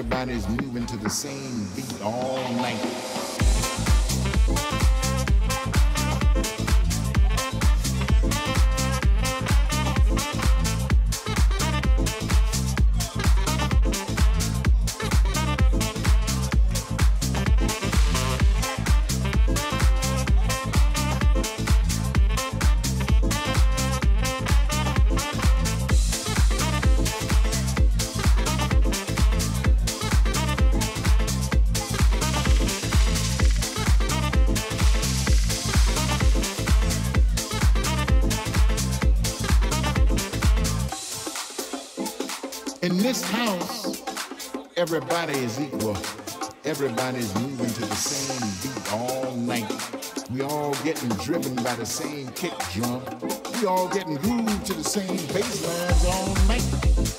Everybody's moving to the same beat all night. Everybody is equal. Everybody's moving to the same beat all night. We all getting driven by the same kick drum. We all getting grooved to the same bass lines all night.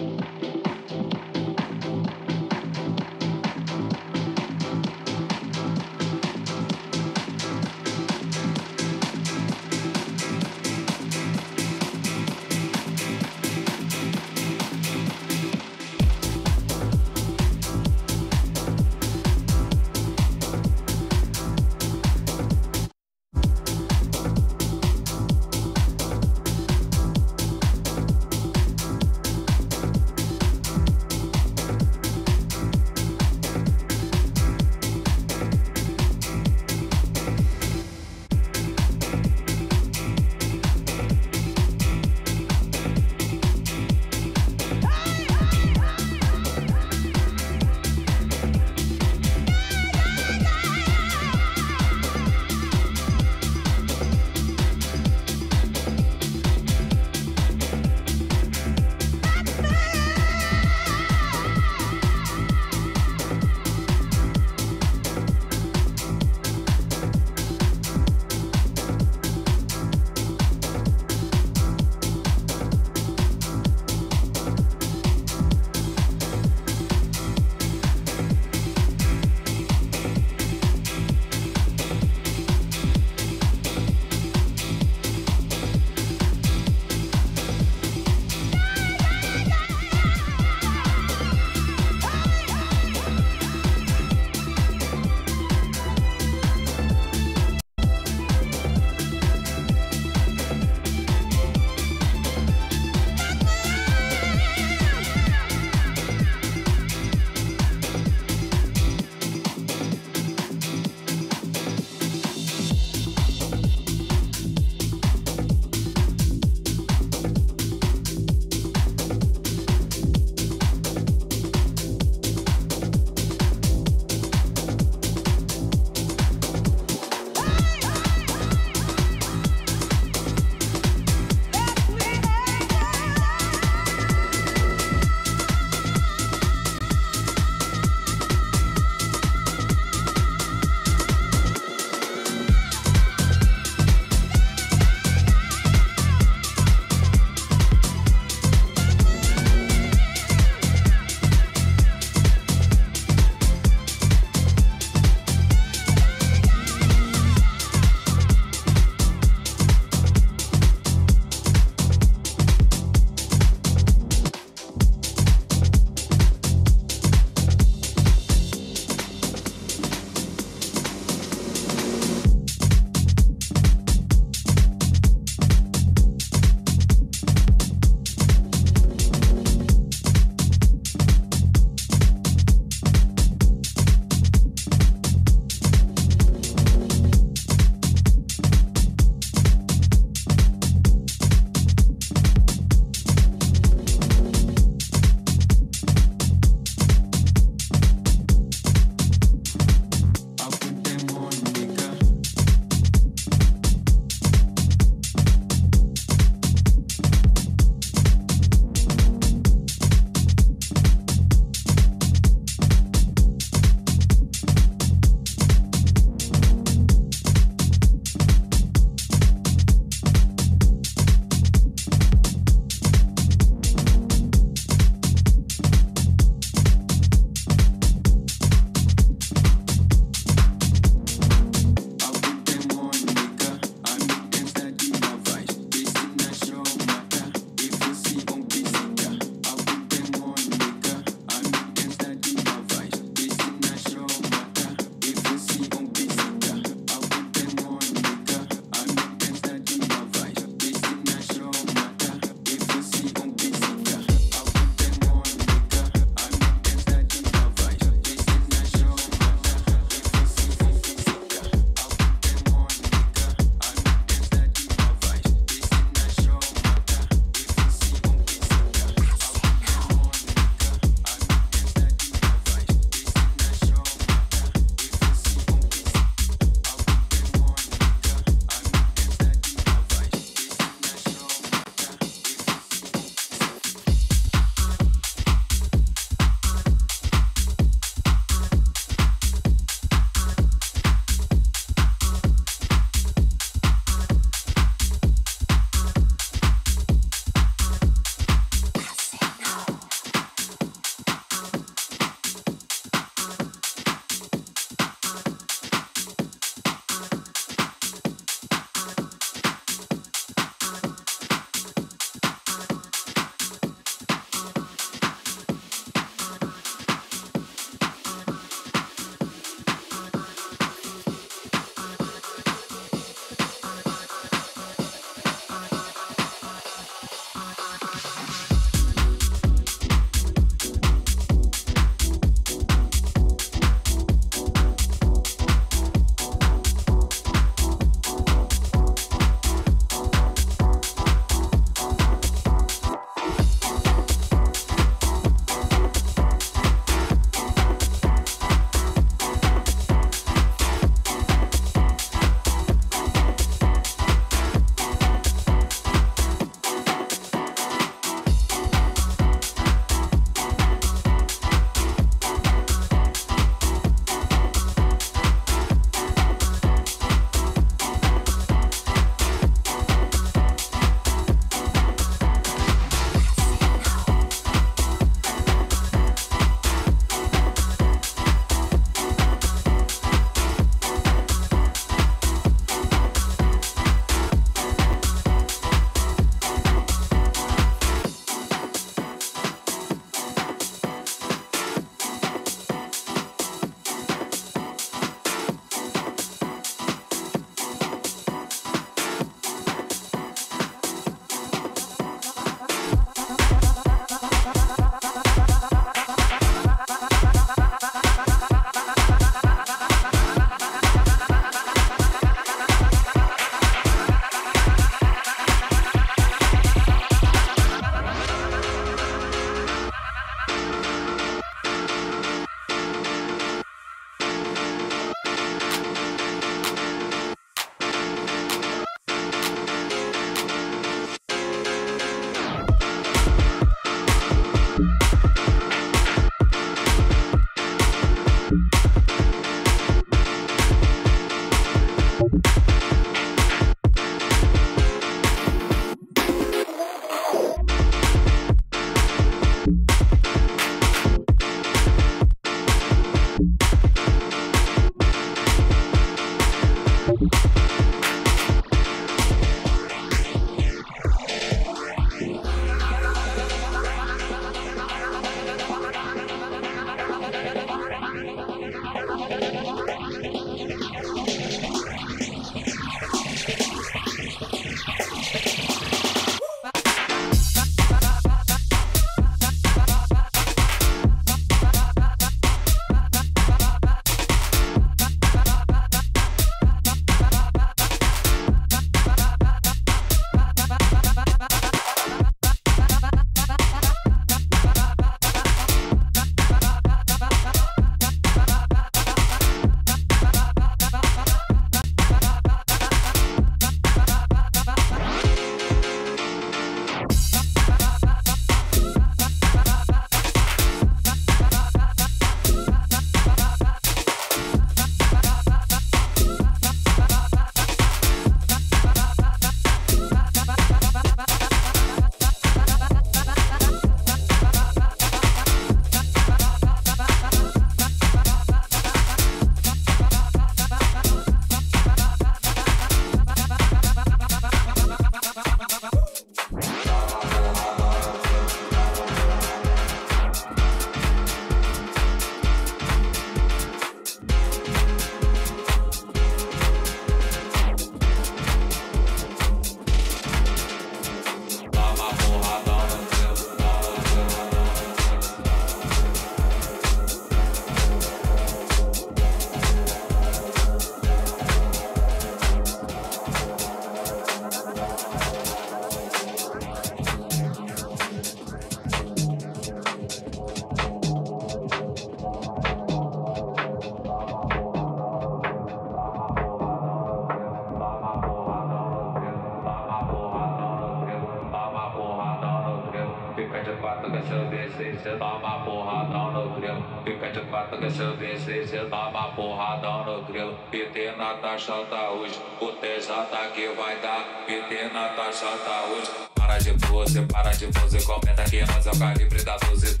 PT na taxa tá hoje, o TJ que vai dar. PT na taxa tá hoje. Para de pose, para de pose, comenta que nós é o calibre da 12.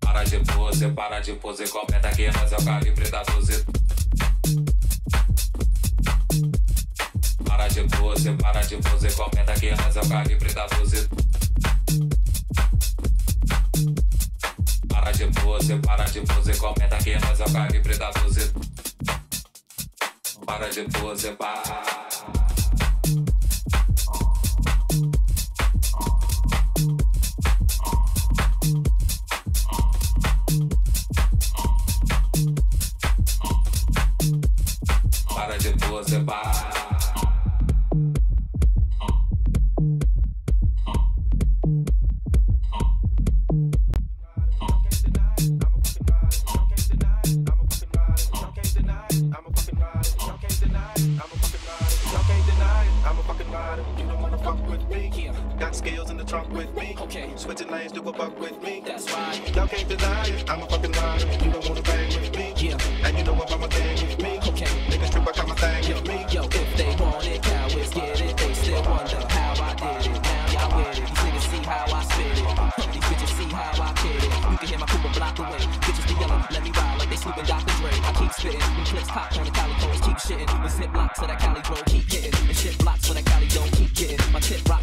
Para de pose, para de pose, comenta que nós é o calibre da 12. Para de pose, para de pose, comenta que nós é o calibre da 12. De pose, para de pose, comenta que nós é o calibre da 12. Para de pose, para. Para de pose, para. Lanes, do a buck with me. That's right. Y'all can't deny it. I'm a fucking rider. You don't wanna bang with me. Yeah. And you know about my thing with me. Okay. Niggas trip, I got my thing with me. Yo, if they want it, cowards get it. They still wonder how I did it. Now y'all with it. These niggas see how I spit it. These bitches see how I kid it. You can hear my Cooper block away. Bitches be yelling, let me ride like they snooping Dr. Dre. I keep spitting. When clips pop on the Cali codes, keep shitting. With zip locks so that Cali bro keep hitting. And shit blocks so that Cali don't keep getting. My tip rock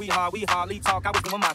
We hard, we hardly talk. I was doing my